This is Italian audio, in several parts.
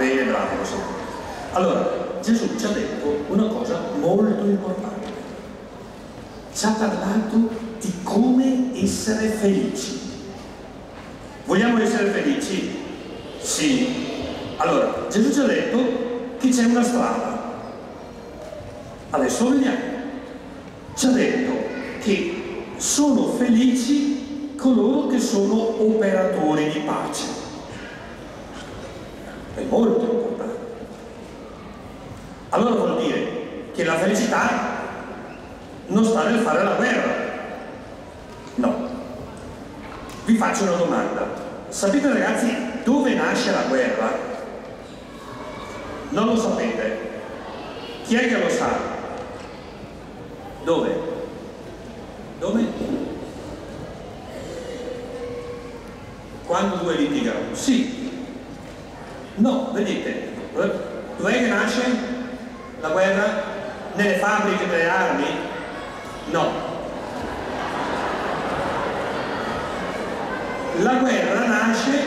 bene, bravo, lo so. Allora, Gesù ci ha detto una cosa molto importante. Ci ha parlato di come essere felici. Vogliamo essere felici? Sì. Allora, Gesù ci ha detto che c'è una strada. Adesso vediamo. Ci ha detto che sono felici coloro che sono operatori di pace. Molto importante. Allora vuol dire che la felicità non sta nel fare la guerra. No. Vi faccio una domanda. Sapete ragazzi dove nasce la guerra? Non lo sapete. Chi è che lo sa? Dove? Dove? Quando due litigano? Sì. No, vedete, dov'è che nasce la guerra? Nelle fabbriche delle armi? No. La guerra nasce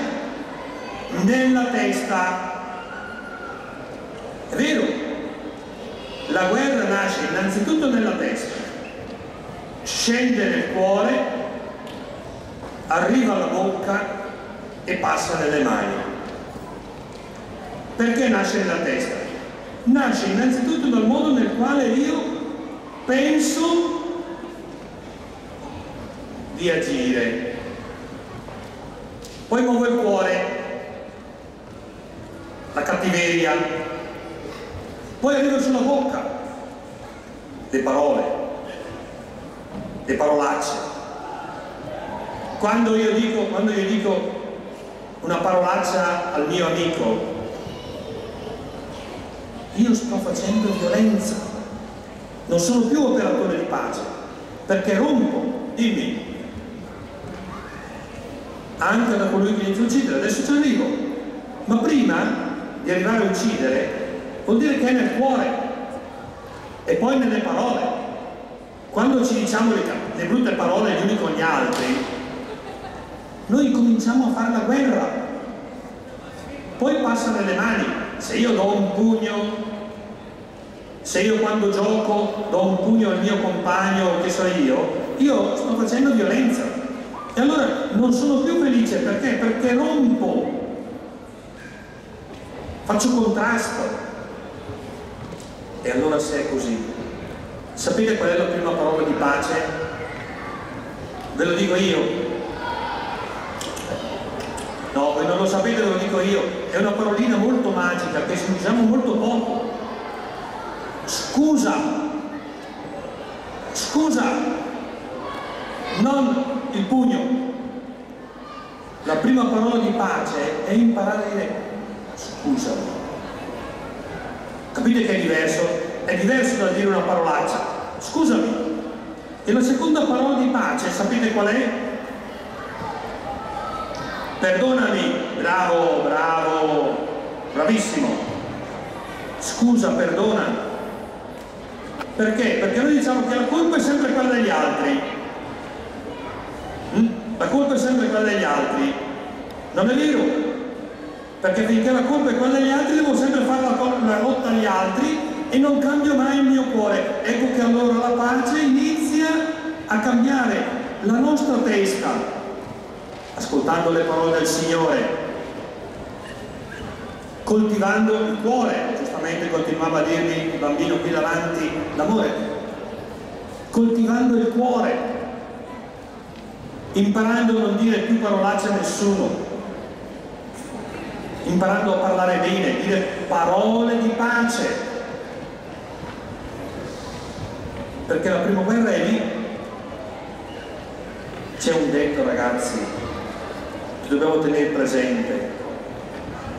nella testa. È vero? La guerra nasce innanzitutto nella testa, scende nel cuore, arriva alla bocca e passa nelle mani. Perché nasce nella testa? Nasce innanzitutto dal modo nel quale io penso di agire. Poi muovo il cuore, la cattiveria, poi arriva sulla bocca, le parole, le parolacce. Quando io dico, quando io dico una parolaccia al mio amico, io sto facendo violenza, non sono più operatore di pace, perché rompo, dimmi, anche da colui che inizia uccidere, adesso ci arrivo, ma prima di arrivare a uccidere vuol dire che è nel cuore e poi nelle parole. Quando ci diciamo le, le brutte parole gli uni con gli altri, noi cominciamo a fare la guerra, poi passa nelle mani, se io do un pugno, se io quando gioco do un pugno al mio compagno, che so io, io sto facendo violenza. E allora non sono più felice perché? Perché rompo, faccio contrasto. E allora se è così, sapete qual è la prima parola di pace? Ve lo dico io, No, voi non lo sapete, ve lo dico io, è una parolina molto magica che usiamo molto poco. Scusa, scusa, non il pugno. La prima parola di pace è imparare a dire scusa. Capite che è diverso? È diverso da dire una parolaccia. Scusami. E la seconda parola di pace, sapete qual è? Perdonami, bravo, bravo, bravissimo. Scusa, perdona. Perché? Perché noi diciamo che la colpa è sempre quella degli altri. Mm? La colpa è sempre quella degli altri. Non è vero? Perché finché la colpa è quella degli altri devo sempre fare la, la lotta agli altri e non cambio mai il mio cuore. Ecco che allora la pace inizia a cambiare la nostra testa ascoltando le parole del Signore, coltivando il cuore, giustamente continuava a dirmi il bambino qui davanti, l'amore, coltivando il cuore, imparando a non dire più parolacce a nessuno, imparando a parlare bene, dire parole di pace, perché la prima guerra è lì. C'è un detto ragazzi, dobbiamo tenere presente,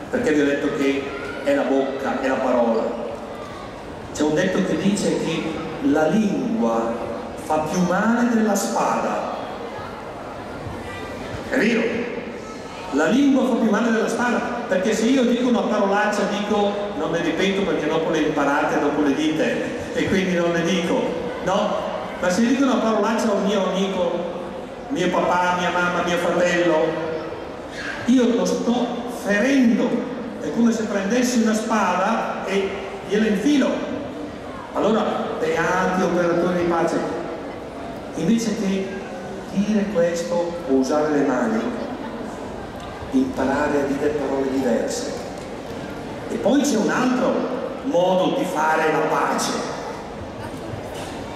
perché vi ho detto che è la bocca, è la parola. C'è un detto che dice che la lingua fa più male della spada. È vero? La lingua fa più male della spada, perché se io dico una parolaccia dico, non le ripeto perché dopo le imparate, dopo le dite e quindi non le dico, no? Ma se dico una parolaccia a un mio amico, mio papà, mia mamma, mio fratello, io lo sto ferendo è come se prendessi una spada e gliela infilo. Allora, beati operatori di pace. Invece che dire questo o usare le mani, imparare a dire parole diverse. E poi c'è un altro modo di fare la pace.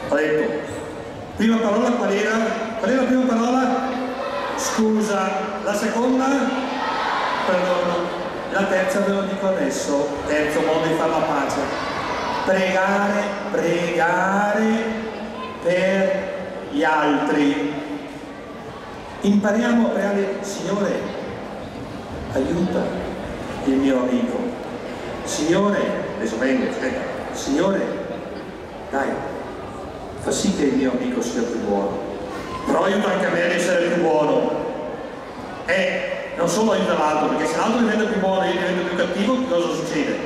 Detto, prima parola qual era? Qual era la prima parola? Scusa. La seconda? Perdono. La terza ve lo dico adesso, terzo modo di fare la pace. Pregare, pregare per gli altri. Impariamo a pregare, Signore, aiuta il mio amico. Signore, adesso vengo, aspetta, Signore, dai, fa sì che il mio amico sia più buono. Però aiuta anche a me ad essere più buono. E non solo aiuta l'altro, perché se l'altro diventa più buono e io divento più cattivo, cosa succede?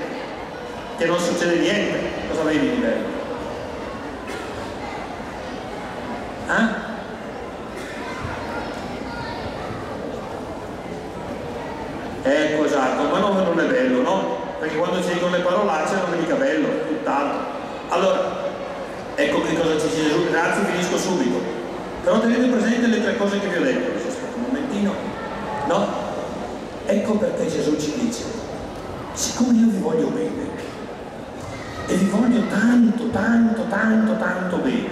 Che non succede niente, cosa vedi di bello? Eh? Ecco esatto, ma non, non è bello, no? Perché quando ci dicono le parolacce non è mica bello, tutt'altro. Allora, ecco che cosa ci dice Gesù, grazie, finisco subito. Però tenete presente le tre cose che vi ho detto, aspetta un momentino, no? Ecco perché Gesù ci dice, siccome io vi voglio bene, e vi voglio tanto, tanto, tanto, tanto bene,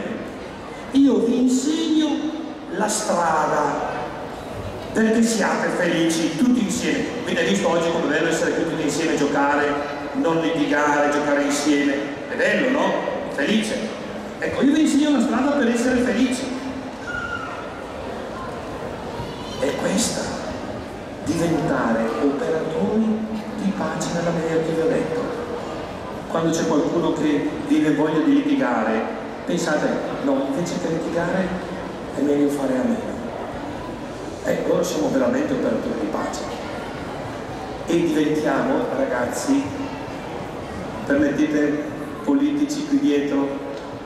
io vi insegno la strada perché siate felici tutti insieme. Avete visto oggi come bello essere tutti insieme, giocare, non litigare, giocare insieme. È bello, no? Felice. Ecco, io vi insegno la strada per essere felici. È questa diventare operatori di pace nella maniera che vi ho detto. Quando c'è qualcuno che vive voglia di litigare, pensate, no, invece che litigare è meglio fare a meno. Ecco, allora siamo veramente operatori di pace. E diventiamo, ragazzi, permettete politici qui dietro,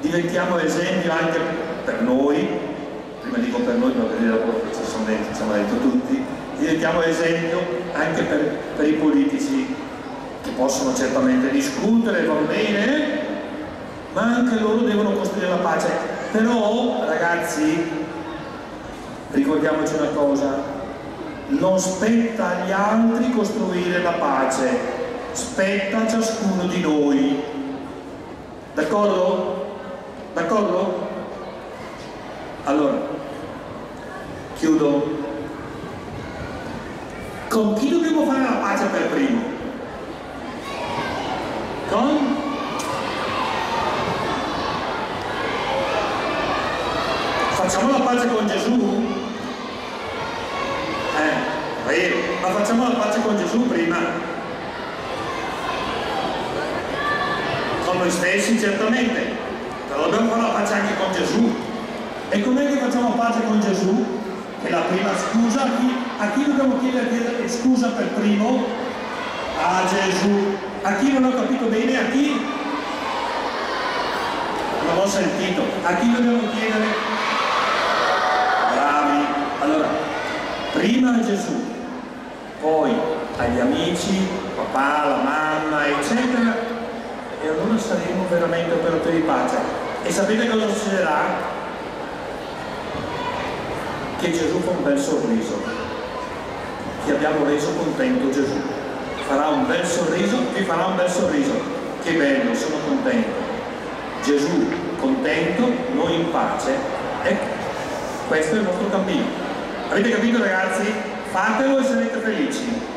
diventiamo esempio anche per noi, prima dico per noi, ma vedete dopo ci sono dentro, ci hanno detto tutti, diventiamo esempio anche per, per, i politici che possono certamente discutere, va bene, ma anche loro devono costruire la pace. Però, ragazzi, ricordiamoci una cosa, non spetta agli altri costruire la pace, spetta a ciascuno di noi. D'accordo? D'accordo? Allora, chiudo con chi dobbiamo fare la pace per primo? Con? Facciamo la pace con Gesù? Eh, vero, ma facciamo la pace con Gesù prima. Con noi stessi certamente, però dobbiamo fare la pace anche con Gesù. E com'è che facciamo pace con Gesù? Che la prima scusa chi a chi dobbiamo chiedere scusa per primo? A Gesù. A chi non ho capito bene? A chi? Non ho sentito. A chi dobbiamo chiedere? Bravi. Allora, prima a Gesù, poi agli amici, papà, la mamma, eccetera, e allora saremo veramente operatori di pace. E sapete cosa succederà? Che Gesù fa un bel sorriso ti abbiamo reso contento Gesù. Farà un bel sorriso, ti farà un bel sorriso. Che bello, sono contento. Gesù contento, noi in pace. Ecco, questo è il nostro cammino. Avete capito ragazzi? Fatelo e sarete felici.